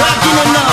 Rocking and